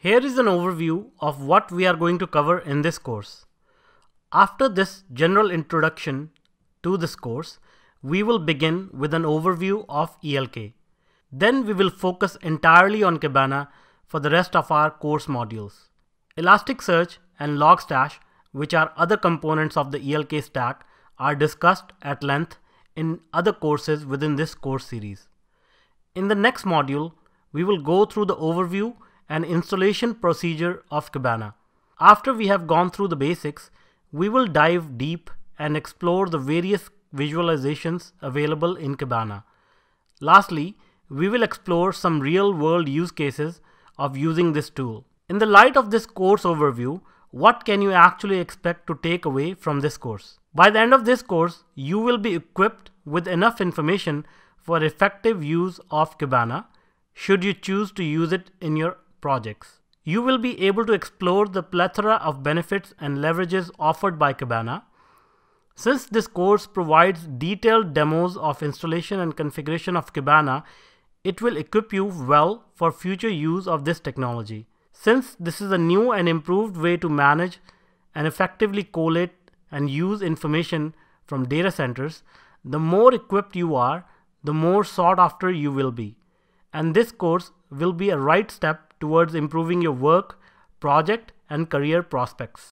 Here is an overview of what we are going to cover in this course. After this general introduction to this course, we will begin with an overview of ELK. Then we will focus entirely on Kibana for the rest of our course modules. Elasticsearch and Logstash, which are other components of the ELK stack, are discussed at length in other courses within this course series. In the next module, we will go through the overview and installation procedure of Kibana. After we have gone through the basics, we will dive deep and explore the various visualizations available in Kibana. Lastly, we will explore some real-world use cases of using this tool. In the light of this course overview, what can you actually expect to take away from this course? By the end of this course, you will be equipped with enough information for effective use of Kibana should you choose to use it in your projects. You will be able to explore the plethora of benefits and leverages offered by Kibana. Since this course provides detailed demos of installation and configuration of Kibana, it will equip you well for future use of this technology. Since this is a new and improved way to manage and effectively collate and use information from data centers, the more equipped you are, the more sought after you will be. And this course will be a right step towards improving your work, project, and career prospects.